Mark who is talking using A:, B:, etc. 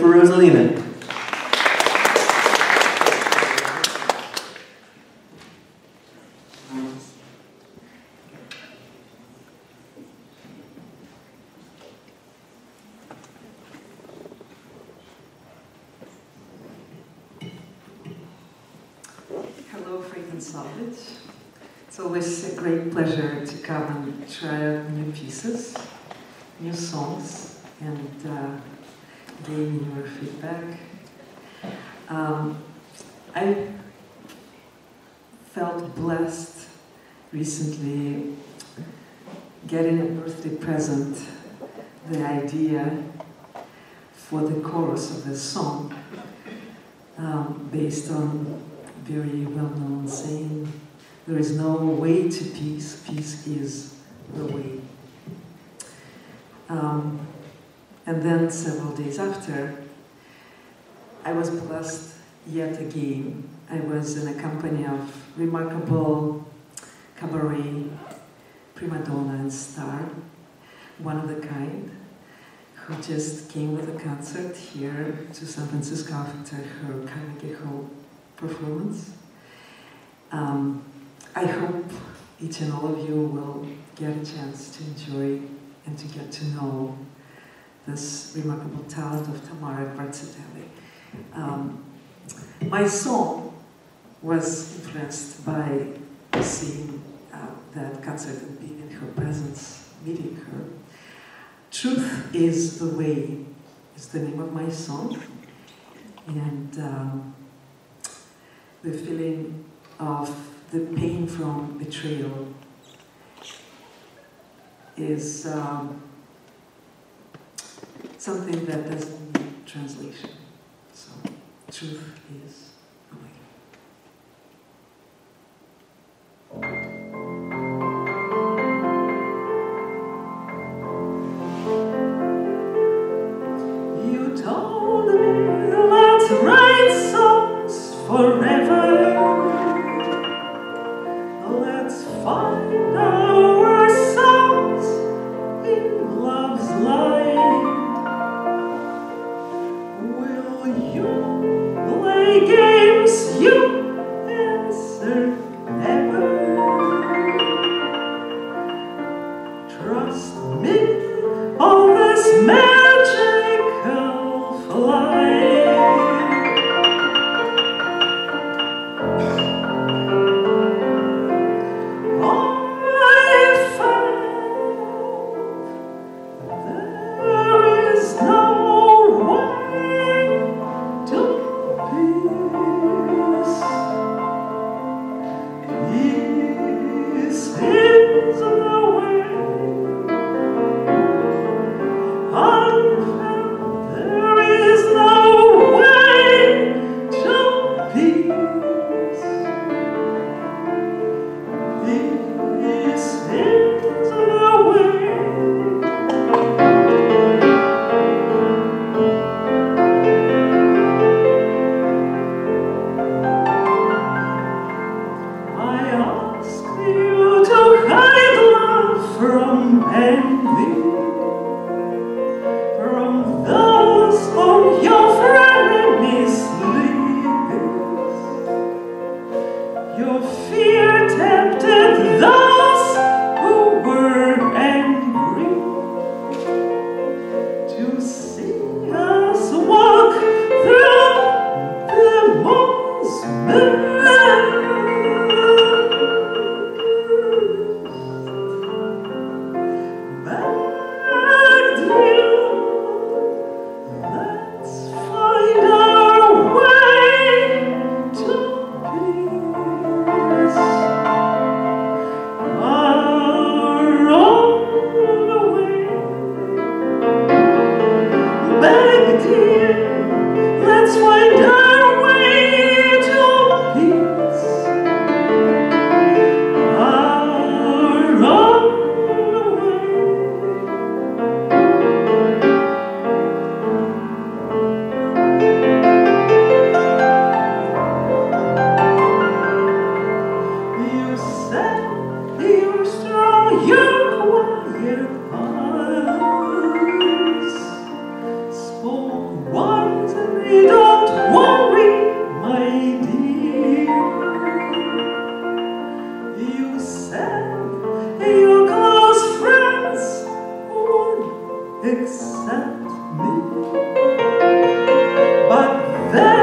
A: for Rozalina.
B: Hello, Frequent Salvage. It's always a great pleasure to come and try out new pieces, new songs, and uh, gain your feedback. Um, I felt blessed recently getting a birthday present, the idea for the chorus of this song, um, based on very well-known saying, there is no way to peace, peace is the way. Um, and then several days after, I was blessed yet again. I was in a company of remarkable cabaret prima donna and star, one of the kind, who just came with a concert here to San Francisco after her Carnegie Hall performance. Um, I hope each and all of you will get a chance to enjoy and to get to know this remarkable talent of Tamara Grazitelli. Um, my song was influenced by seeing uh, that concert and being in her presence, meeting her. Truth is the Way is the name of my song. And um, the feeling of the pain from betrayal is um, something that doesn't need translation. So, truth is forever. Let's find ourselves games? Dear, accept me. But then